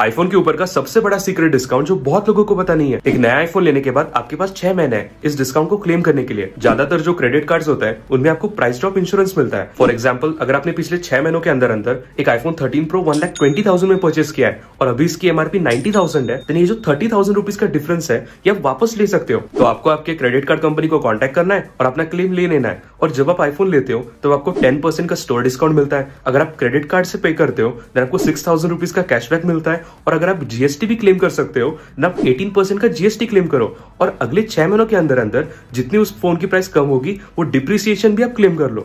IPhone के ऊपर का सबसे बड़ा सीक्रेट डिस्काउंट जो बहुत लोगों को पता नहीं है, एक नया आईफोन लेने के बाद आपके पास छह महीने है इस डिस्काउंट को क्लेम करने के लिए। ज़्यादातर जो क्रेडिट कार्ड होता है, उनमें आपको प्राइस ड्रॉप इंश्योरेंस मिलता है। फॉर एग्ज़ाम्पल अगर आपने पिछले छह महीनों के अंदर अंदर एक iPhone thirteen pro one lakh twenty thousand में परचेस किया है और अभी इसकी एमआरपी नाइन्टी थाउज़ेंड है तो ये जो थर्टी थाउज़ेंड रुपीज़ का डिफरेंस है, ये आप वापस ले सकते हो। तो आपको आपके क्रेडिट कार्ड कंपनी को कॉन्टेक्ट करना है और अपना क्लेम ले लेना है। और जब आप आईफोन लेते हो तो आपको टेन परसेंट का स्टोर डिस्काउंट मिलता है। अगर आप क्रेडिट कार्ड से पे करते हो देन आपको सिक्स थाउज़ेंड रुपीज़ का कैशबैक मिलता है। और अगर आप जीएसटी भी क्लेम कर सकते हो देन आप एटीन परसेंट का जीएसटी क्लेम करो। और अगले छह महीनों के अंदर अंदर जितनी उस फ़ोन की प्राइस कम होगी, वो डिप्रिसिएशन भी आप क्लेम कर लो।